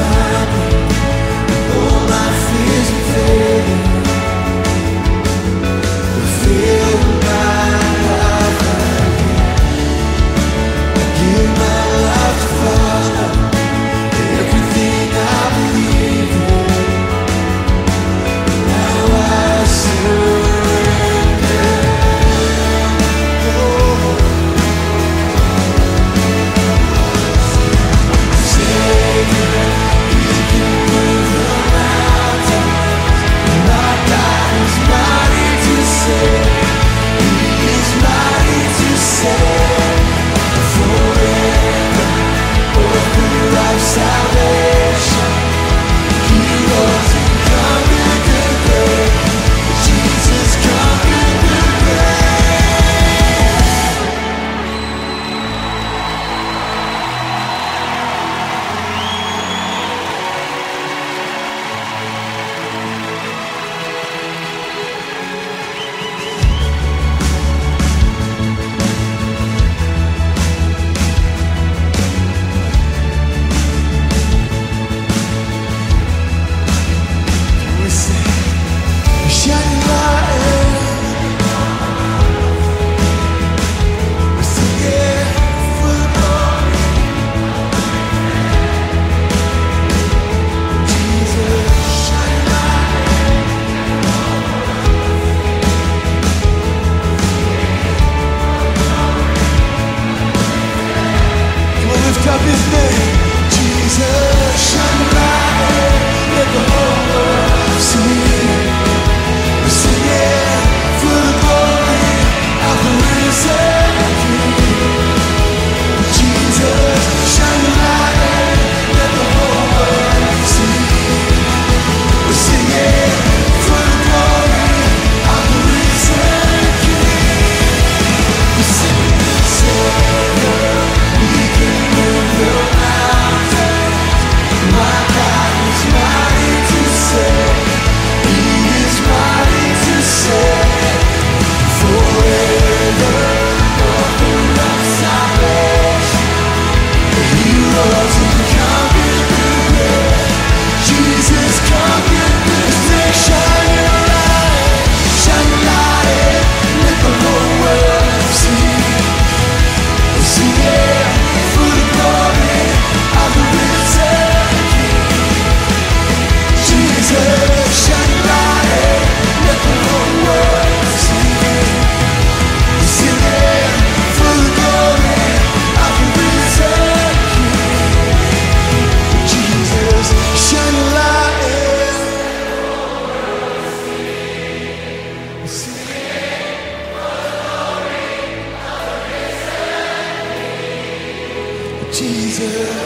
as Jesus,